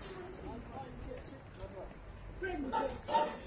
这个是，所以你。